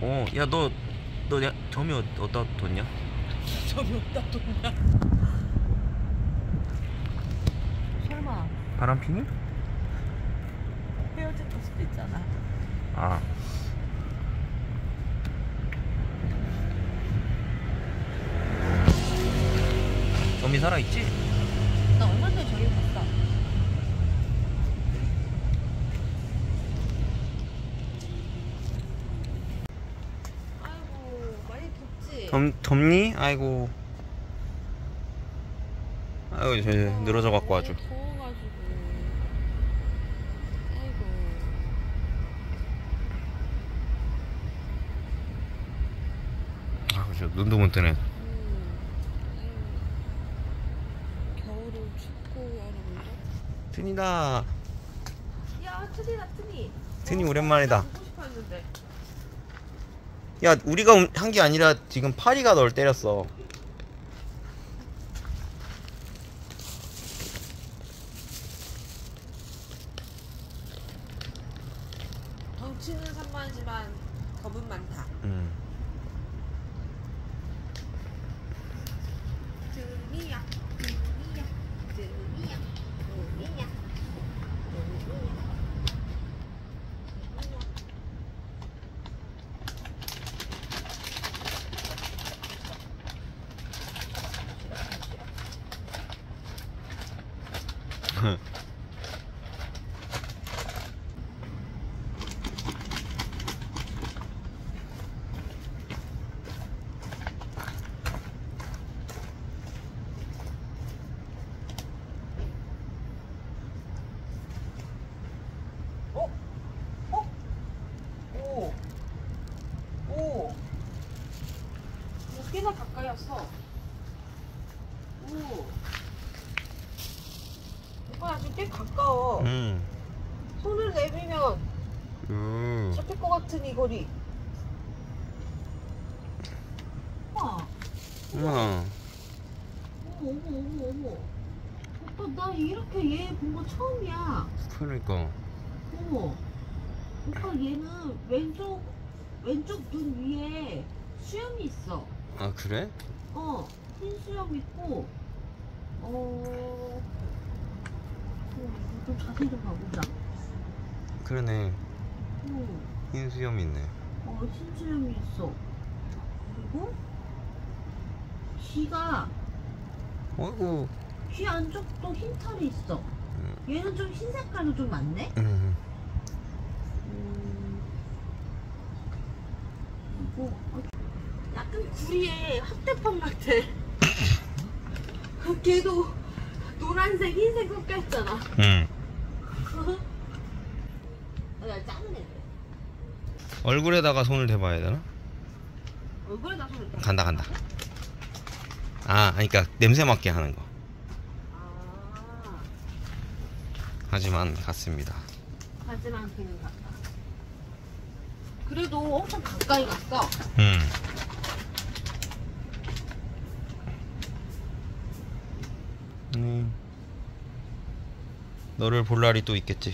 어, 야, 너, 너 야, 점이 어, 어디다 뒀냐? 점이 없다 돈냐 설마 바람 피니? 헤어졌을 수도 있잖아 아. 점이 살아있지? 나 얼마 전에 저기 갔다 아이고 많이 점, 덥니? 아이고. 아이고, 저, 저 늘어져 갖고 아주. 많이 더워가지고 아이고 아, 저 눈도 못 뜨네. 음. 겨울은 춥고 여름은 트니다. 야 트니다 트니 트니 오랜만이다. 보고 싶어 했는데 야, 우리가 한 게 아니라 지금 파리가 널 때렸어. 덩치는 산만하지만 겁은 많다 음. 드니야 드니야 드니야 드니야 어? 어? 오. 오. 이거 꽤나 가까이 왔어. 오. 오빠 나 지금 꽤 가까워. 음. 손을 내밀면 음. 잡힐 것 같은 이 거리. 와. 우와. 어머 어머 어머 어머. 오빠 나 이렇게 얘 본 거 처음이야. 그러니까. 어머. 오빠 얘는 왼쪽 왼쪽 눈 위에 수염이 있어. 아, 그래? 어, 흰 수염 있고, 어, 어, 좀 자세히 좀 봐보자. 그러네. 어, 흰 수염 있네. 어, 흰 수염이 있어. 그리고 귀가 어이구. 귀 안쪽도 흰 털이 있어. 얘는 좀 흰 색깔도 좀 많네. 음. 음, 그리고 어, 약간 구리에 합대판 같아. 걔도 노란색, 흰색 섞여 있잖아. 음. 야, 작은 애들. 얼굴에다가 손을 대봐야 되나? 얼굴에다 손을 대. 간다, 간다. 아, 그러니까 냄새 맡게 하는 거. 아, 하지만 갔습니다. 하지만 걔는 같다. 그래도 엄청 가까이 갔어. 음. 음. 너를 볼 날이 또 있겠지.